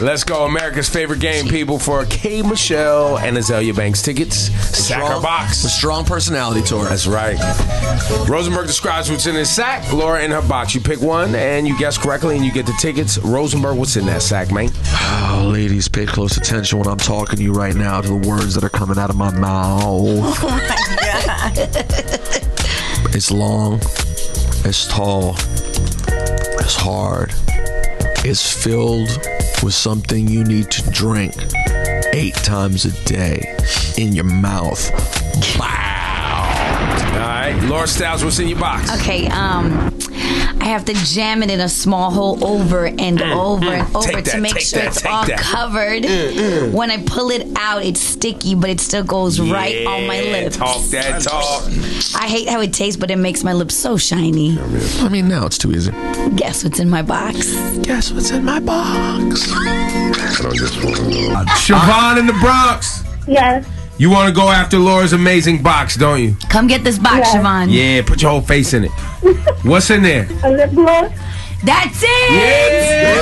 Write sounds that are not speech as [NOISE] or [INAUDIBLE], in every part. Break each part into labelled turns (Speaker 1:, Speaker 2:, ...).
Speaker 1: Let's go, America's favorite game, people, for K. Michelle and Azealia Banks tickets. Sack or box.
Speaker 2: A strong personality tour.
Speaker 1: That's right. Rosenberg describes what's in his sack. Laura in her box. You pick one and you guess correctly, and you get the tickets. Rosenberg, what's in that sack, man?
Speaker 2: Oh, ladies, pay close attention when I'm talking to you right now to the words that are coming out of my mouth. [LAUGHS]
Speaker 3: Oh my god.
Speaker 2: It's long, it's tall, it's hard, it's filled with something you need to drink eight times a day in your mouth.
Speaker 1: All right, Laura Styles, what's in your box?
Speaker 3: Okay, um, I have to jam it in a small hole over and over and over
Speaker 1: Mm, Take
Speaker 3: to make sure
Speaker 1: that,
Speaker 3: it's all
Speaker 1: that. Mm,
Speaker 3: covered. When I pull it out, it's sticky, but it still goes right on my
Speaker 1: Yeah,
Speaker 3: lips.
Speaker 1: Talk that talk.
Speaker 3: I hate how it tastes, but it makes my lips so shiny.
Speaker 2: I mean, now it's too easy.
Speaker 3: Guess what's in my box?
Speaker 2: Guess what's in my box?
Speaker 1: Siobhan in the Bronx.
Speaker 4: Yes.
Speaker 1: You want to go after Laura's amazing box, don't you?
Speaker 3: Come get this box,
Speaker 4: Yeah.
Speaker 3: Siobhan.
Speaker 1: Yeah, put your whole face in it. [LAUGHS] What's in there?
Speaker 4: A lip gloss.
Speaker 3: That's it! Yeah,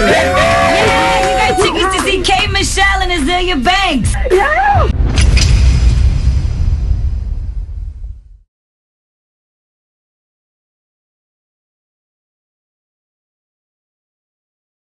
Speaker 3: you got tickets to see K. Michelle and Azealia Banks.
Speaker 4: Yeah.